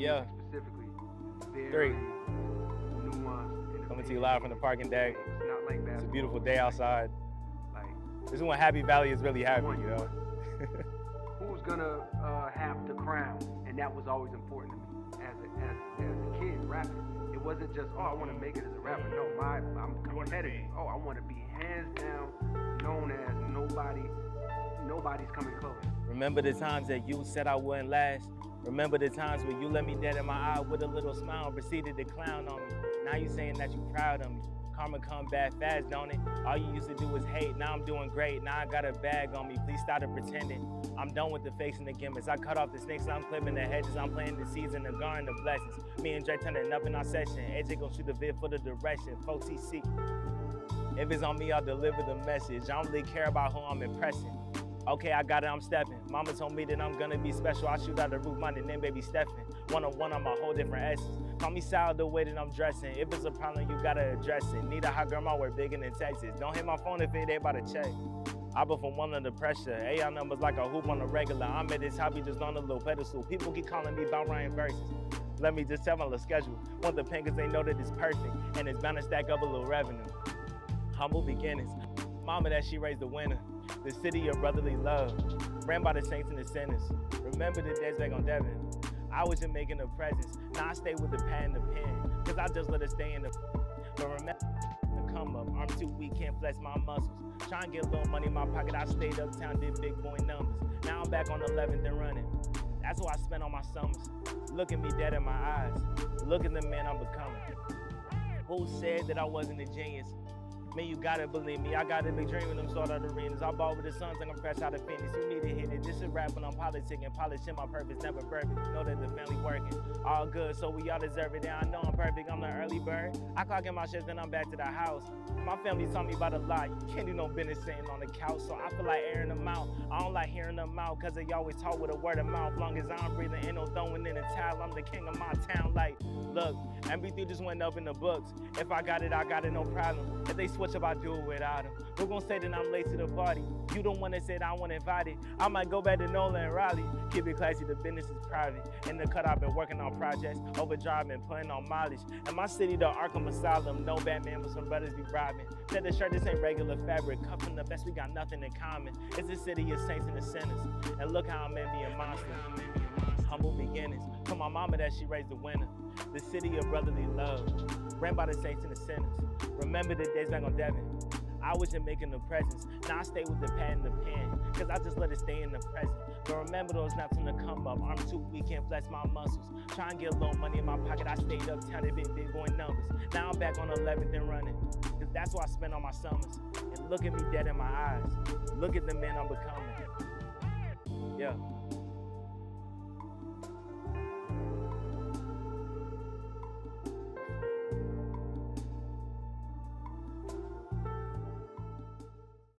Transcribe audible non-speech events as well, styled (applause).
Yeah. specifically very Three. nuanced. and Coming to you live from the parking deck. It's not like basketball. It's a beautiful day outside. Like This is when Happy Valley is really happy, you know. (laughs) who's gonna uh, have the crown, and that was always important to me as a, as, as a kid rapping. It wasn't just oh I want to make it as a rapper. No, my I'm competitive. Oh I want to be hands down known as nobody. Nobody's coming close. Remember the times that you said I wouldn't last. Remember the times when you let me dead in my eye with a little smile and proceeded to clown on me. Now you saying that you proud of me. Karma come back fast, don't it? All you used to do was hate. Now I'm doing great. Now I got a bag on me. Please stop pretending. I'm done with the fakes and the gimmicks. I cut off the snakes, I'm clipping the hedges. I'm planting the season, the garden, the blessings. Me and Dre turning up in our session. AJ gon' shoot the vid for the direction. 4TC. If it's on me, I'll deliver the message. I don't really care about who I'm impressing. Okay, I got it, I'm stepping. Mama told me that I'm gonna be special. I shoot out the roof, my name baby Stephen. One on one, I'm a whole different essence. Call me Sal the way that I'm dressing. If it's a problem, you gotta address it. Need a hot girl, my work bigger than Texas. Don't hit my phone if it ain't about to check. I been from one under pressure. AI numbers like a hoop on a regular. I'm at this hobby just on a little pedestal. People keep calling me about Ryan verses. Let me just tell my little schedule. Want the pen cause they know that it's perfect. And it's bound to stack up a little revenue. Humble beginnings. Mama that she raised a winner. The city of brotherly love. Ran by the saints and the sinners. Remember the days back on Devon. I wasn't making a presence. Now I stay with the pad and the pen. Cause I just let it stay in the. But remember the come up. I'm too weak, can't flex my muscles. Trying to get a little money in my pocket. I stayed uptown, did big boy numbers. Now I'm back on 11th and running. That's what I spent on my summers. Look at me dead in my eyes. Look at the man I'm becoming. Who said that I wasn't a genius? Man, you gotta believe me. I got a big dream when them start out arenas. I ball with the Suns like I'm fresh out of Phoenix. You need to hit it. This is rapping on politicking, polishing my purpose, never perfect. Know that the family working. All good, so we all deserve it. And I know I'm perfect. I'm the early bird. I clock in my shifts and I'm back to the house. My family taught me about a lot. You can't do no business sitting on the couch, so I feel like airing them out. I don't like hearing them out, cause they always talk with a word of mouth. Long as I'm breathing, ain't no throwing in the towel. I'm the king of my town. Like, look, MB3 just went up in the books. If I got it, I got it, no problem. If they switch up, I do it without them. Who gon' say that I'm late to the party? You the one that said I want invited. I might go back to Nola and Raleigh. Keep it classy, the business is private. In the cut, I've been working on projects, overdrive, been putting on mileage. In my city, the Arkham Asylum, no Batman, but some brothers be bribing. Said the shirt, this ain't regular fabric. From the best, we got nothing in common. It's the city of saints and the sinners. And look how I'm me a monster. Humble From my mama that she raised a winner. The city of brotherly love. Ran by the saints and the sinners. Remember the days back on Devon. I was just making the presence. Now I stay with the pad and the pen. Cause I just let it stay in the present. But remember those naps on the come up. I'm too weak, can't flex my muscles. Try and get a little money in my pocket. I stayed uptown, they big, big boy numbers. Now I'm back on 11th and running. Cause that's what I spent on my summers. And look at me dead in my eyes. Look at the man I'm becoming. Yeah.